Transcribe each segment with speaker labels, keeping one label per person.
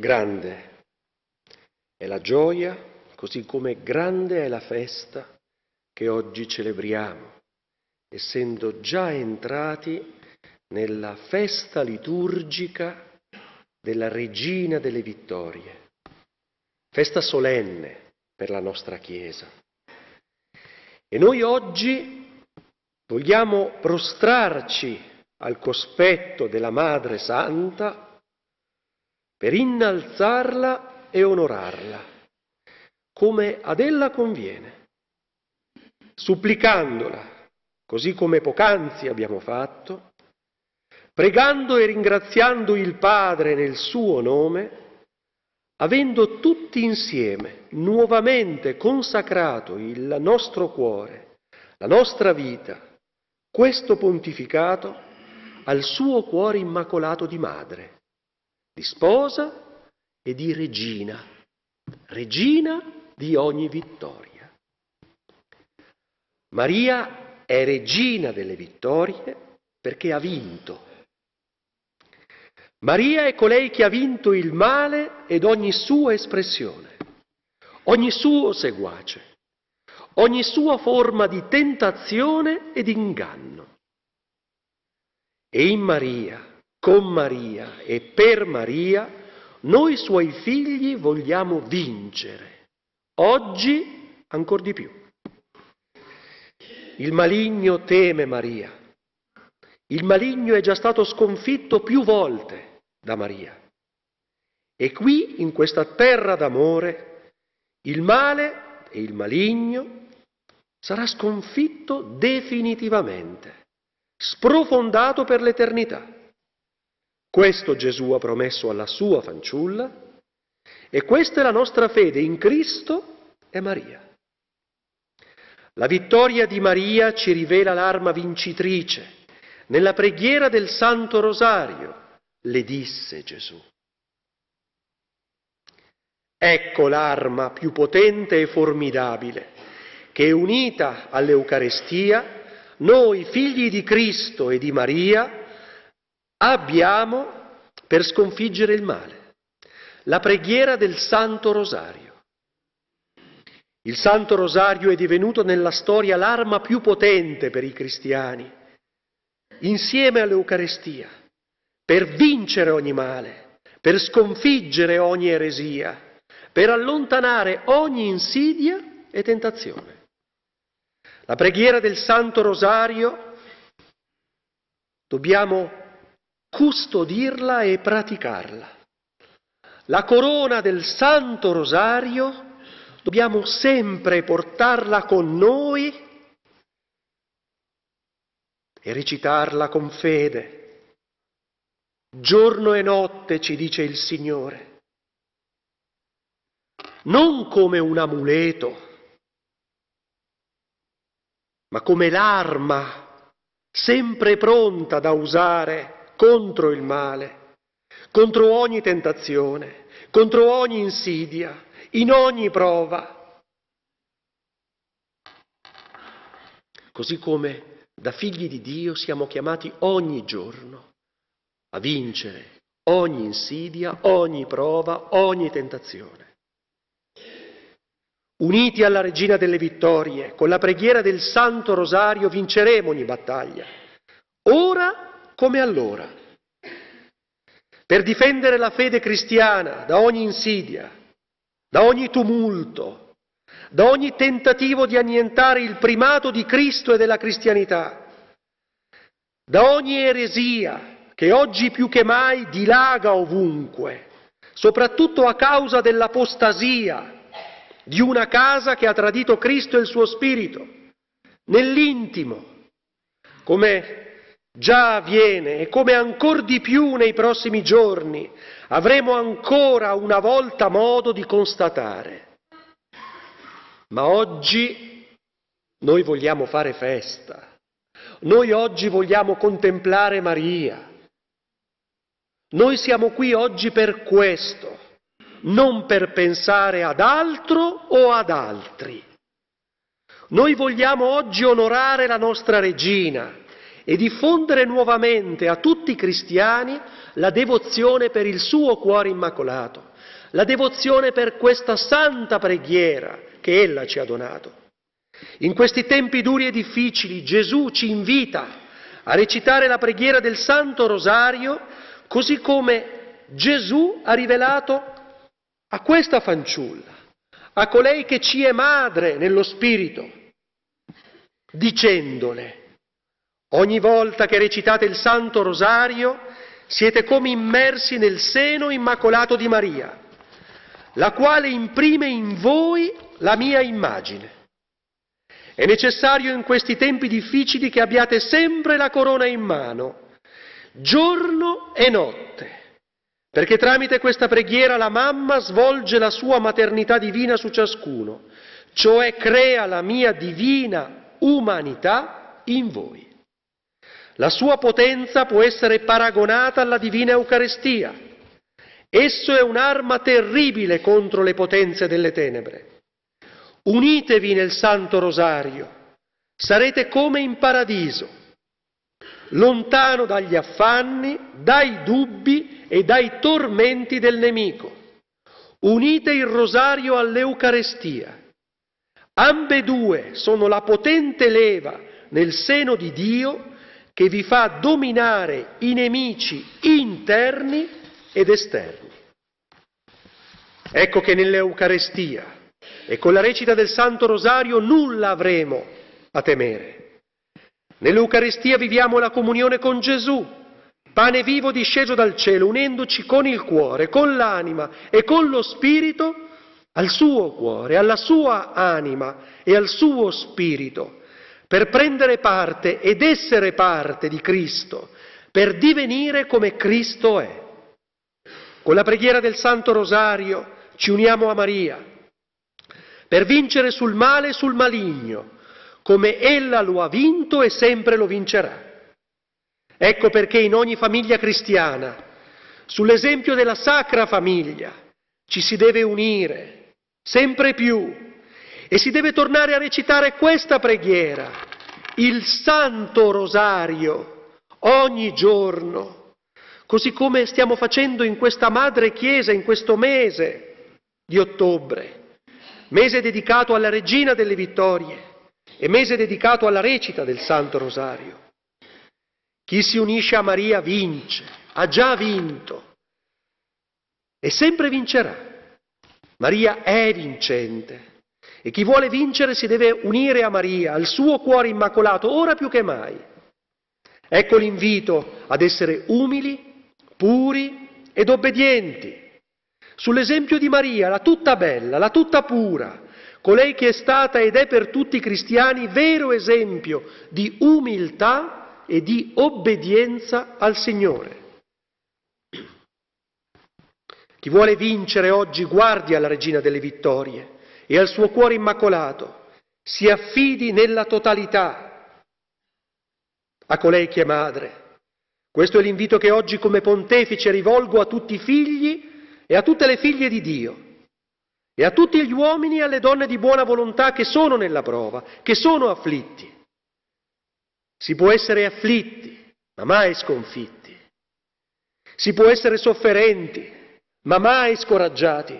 Speaker 1: Grande è la gioia, così come grande è la festa che oggi celebriamo, essendo già entrati nella festa liturgica della Regina delle Vittorie, festa solenne per la nostra Chiesa. E noi oggi vogliamo prostrarci al cospetto della Madre Santa per innalzarla e onorarla, come ad ella conviene, supplicandola, così come poc'anzi abbiamo fatto, pregando e ringraziando il Padre nel suo nome, avendo tutti insieme nuovamente consacrato il nostro cuore, la nostra vita, questo pontificato al suo cuore immacolato di madre di sposa e di regina, regina di ogni vittoria. Maria è regina delle vittorie perché ha vinto. Maria è colei che ha vinto il male ed ogni sua espressione, ogni suo seguace, ogni sua forma di tentazione ed inganno. E in Maria con Maria e per Maria, noi suoi figli vogliamo vincere, oggi ancora di più. Il maligno teme Maria, il maligno è già stato sconfitto più volte da Maria. E qui, in questa terra d'amore, il male e il maligno sarà sconfitto definitivamente, sprofondato per l'eternità. Questo Gesù ha promesso alla sua fanciulla e questa è la nostra fede in Cristo e Maria. La vittoria di Maria ci rivela l'arma vincitrice. Nella preghiera del Santo Rosario le disse Gesù. Ecco l'arma più potente e formidabile che unita all'Eucarestia noi figli di Cristo e di Maria abbiamo per sconfiggere il male. La preghiera del Santo Rosario. Il Santo Rosario è divenuto nella storia l'arma più potente per i cristiani, insieme all'Eucarestia, per vincere ogni male, per sconfiggere ogni eresia, per allontanare ogni insidia e tentazione. La preghiera del Santo Rosario dobbiamo custodirla e praticarla. La corona del Santo Rosario dobbiamo sempre portarla con noi e recitarla con fede. Giorno e notte ci dice il Signore, non come un amuleto, ma come l'arma sempre pronta da usare contro il male, contro ogni tentazione, contro ogni insidia, in ogni prova. Così come da figli di Dio siamo chiamati ogni giorno a vincere ogni insidia, ogni prova, ogni tentazione. Uniti alla Regina delle Vittorie, con la preghiera del Santo Rosario vinceremo ogni battaglia. Ora come allora, per difendere la fede cristiana da ogni insidia, da ogni tumulto, da ogni tentativo di annientare il primato di Cristo e della cristianità, da ogni eresia che oggi più che mai dilaga ovunque, soprattutto a causa dell'apostasia di una casa che ha tradito Cristo e il suo spirito, nell'intimo, come già avviene e come ancor di più nei prossimi giorni avremo ancora una volta modo di constatare. Ma oggi noi vogliamo fare festa, noi oggi vogliamo contemplare Maria, noi siamo qui oggi per questo, non per pensare ad altro o ad altri. Noi vogliamo oggi onorare la nostra regina, e diffondere nuovamente a tutti i cristiani la devozione per il suo cuore immacolato, la devozione per questa santa preghiera che ella ci ha donato. In questi tempi duri e difficili Gesù ci invita a recitare la preghiera del Santo Rosario così come Gesù ha rivelato a questa fanciulla, a colei che ci è madre nello Spirito, dicendole, ogni volta che recitate il Santo Rosario siete come immersi nel seno immacolato di Maria, la quale imprime in voi la mia immagine. È necessario in questi tempi difficili che abbiate sempre la corona in mano, giorno e notte, perché tramite questa preghiera la mamma svolge la sua maternità divina su ciascuno, cioè crea la mia divina umanità in voi. La sua potenza può essere paragonata alla divina Eucaristia. Esso è un'arma terribile contro le potenze delle tenebre. Unitevi nel Santo Rosario, sarete come in paradiso, lontano dagli affanni, dai dubbi e dai tormenti del nemico. Unite il rosario all'Eucarestia. Ambedue sono la potente leva nel seno di Dio che vi fa dominare i nemici interni ed esterni. Ecco che nell'Eucarestia e con la recita del Santo Rosario nulla avremo a temere. Nell'Eucaristia viviamo la comunione con Gesù, pane vivo disceso dal cielo, unendoci con il cuore, con l'anima e con lo spirito al suo cuore, alla sua anima e al suo spirito, per prendere parte ed essere parte di Cristo, per divenire come Cristo è. Con la preghiera del Santo Rosario ci uniamo a Maria, per vincere sul male e sul maligno, come ella lo ha vinto e sempre lo vincerà. Ecco perché in ogni famiglia cristiana, sull'esempio della sacra famiglia, ci si deve unire sempre più e si deve tornare a recitare questa preghiera, il Santo Rosario, ogni giorno, così come stiamo facendo in questa madre Chiesa in questo mese di ottobre mese dedicato alla regina delle vittorie e mese dedicato alla recita del Santo Rosario. Chi si unisce a Maria vince, ha già vinto e sempre vincerà. Maria è vincente e chi vuole vincere si deve unire a Maria, al suo cuore immacolato, ora più che mai. Ecco l'invito ad essere umili, puri ed obbedienti sull'esempio di Maria, la tutta bella, la tutta pura, colei che è stata ed è per tutti i cristiani vero esempio di umiltà e di obbedienza al Signore. Chi vuole vincere oggi guardi alla Regina delle Vittorie e al suo cuore immacolato, si affidi nella totalità a colei che è madre. Questo è l'invito che oggi come pontefice rivolgo a tutti i figli e a tutte le figlie di Dio e a tutti gli uomini e alle donne di buona volontà che sono nella prova, che sono afflitti. Si può essere afflitti, ma mai sconfitti. Si può essere sofferenti, ma mai scoraggiati.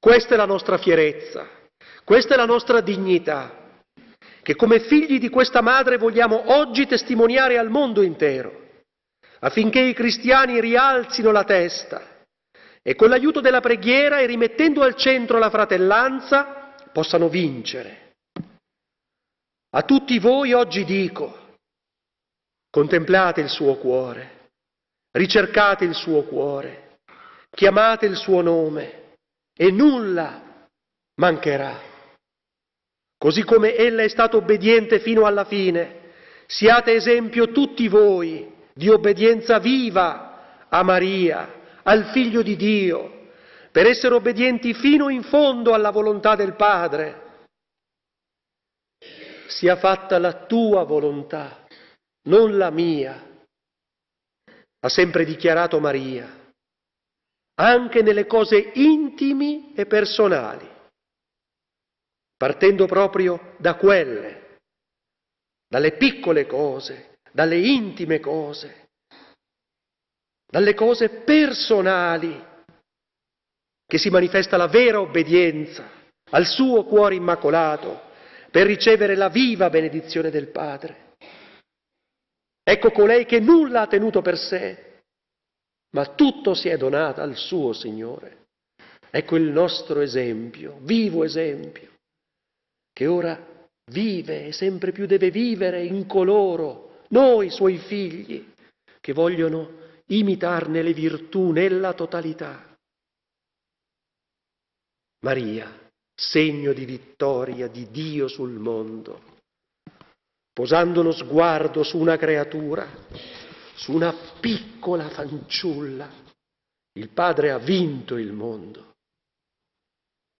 Speaker 1: Questa è la nostra fierezza, questa è la nostra dignità, che come figli di questa madre vogliamo oggi testimoniare al mondo intero, affinché i cristiani rialzino la testa e con l'aiuto della preghiera e rimettendo al centro la fratellanza possano vincere. A tutti voi oggi dico, contemplate il suo cuore, ricercate il suo cuore, chiamate il suo nome e nulla mancherà. Così come ella è stata obbediente fino alla fine, siate esempio tutti voi di obbedienza viva a Maria al Figlio di Dio, per essere obbedienti fino in fondo alla volontà del Padre. Sia fatta la tua volontà, non la mia, ha sempre dichiarato Maria, anche nelle cose intimi e personali, partendo proprio da quelle, dalle piccole cose, dalle intime cose, dalle cose personali che si manifesta la vera obbedienza al suo cuore immacolato per ricevere la viva benedizione del Padre. Ecco colei che nulla ha tenuto per sé, ma tutto si è donata al suo Signore. Ecco il nostro esempio, vivo esempio, che ora vive e sempre più deve vivere in coloro, noi suoi figli, che vogliono imitarne le virtù nella totalità. Maria, segno di vittoria di Dio sul mondo, posando lo sguardo su una creatura, su una piccola fanciulla, il Padre ha vinto il mondo,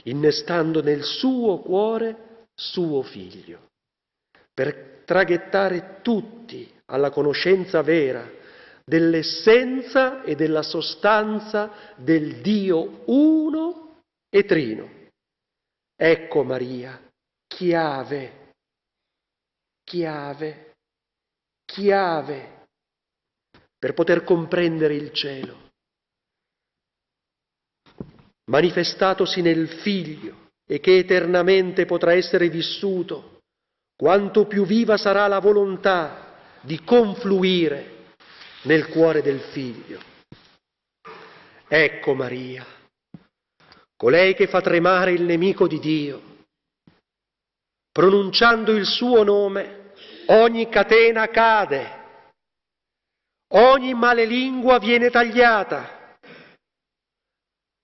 Speaker 1: innestando nel suo cuore suo figlio, per traghettare tutti alla conoscenza vera dell'essenza e della sostanza del Dio uno e trino. Ecco Maria, chiave, chiave, chiave per poter comprendere il cielo. Manifestatosi nel Figlio e che eternamente potrà essere vissuto, quanto più viva sarà la volontà di confluire nel cuore del figlio. Ecco Maria, colei che fa tremare il nemico di Dio. Pronunciando il suo nome, ogni catena cade, ogni male lingua viene tagliata.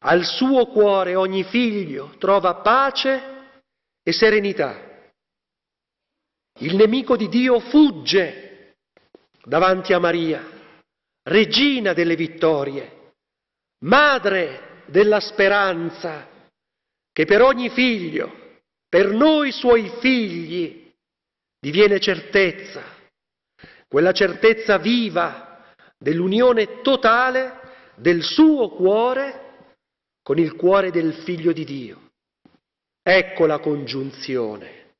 Speaker 1: Al suo cuore ogni figlio trova pace e serenità. Il nemico di Dio fugge davanti a Maria regina delle vittorie, madre della speranza, che per ogni figlio, per noi suoi figli, diviene certezza, quella certezza viva dell'unione totale del suo cuore con il cuore del figlio di Dio. Ecco la congiunzione.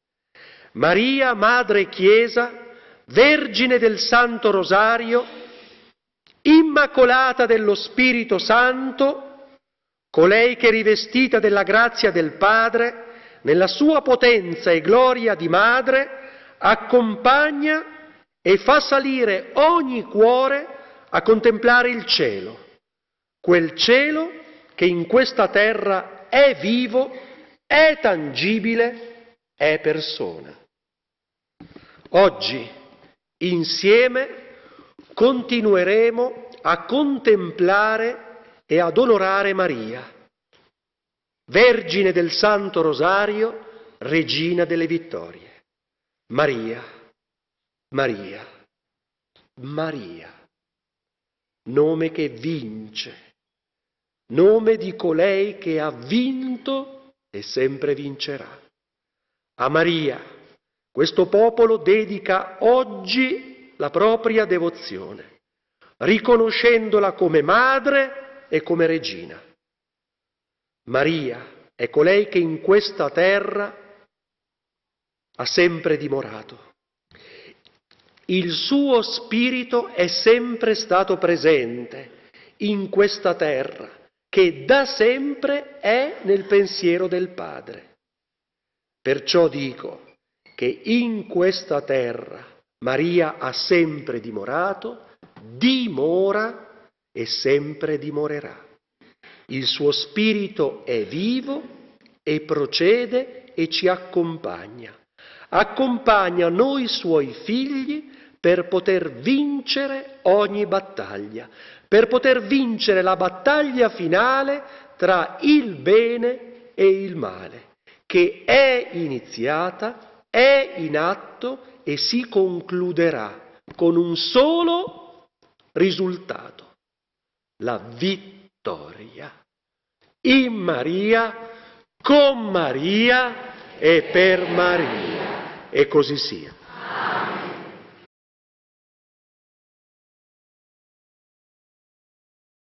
Speaker 1: Maria, Madre Chiesa, Vergine del Santo Rosario, Immacolata dello Spirito Santo, colei che rivestita della grazia del Padre, nella sua potenza e gloria di madre, accompagna e fa salire ogni cuore a contemplare il cielo, quel cielo che in questa terra è vivo, è tangibile, è persona. Oggi, insieme, continueremo a contemplare e ad onorare Maria, Vergine del Santo Rosario, Regina delle Vittorie. Maria, Maria, Maria, nome che vince, nome di colei che ha vinto e sempre vincerà. A Maria questo popolo dedica oggi la propria devozione, riconoscendola come madre e come regina. Maria è colei che in questa terra ha sempre dimorato. Il suo spirito è sempre stato presente in questa terra, che da sempre è nel pensiero del Padre. Perciò dico che in questa terra Maria ha sempre dimorato, dimora e sempre dimorerà. Il suo spirito è vivo e procede e ci accompagna. Accompagna noi suoi figli per poter vincere ogni battaglia, per poter vincere la battaglia finale tra il bene e il male, che è iniziata, è in atto e si concluderà con un solo risultato, la vittoria. In Maria, con Maria e per Maria. E così sia.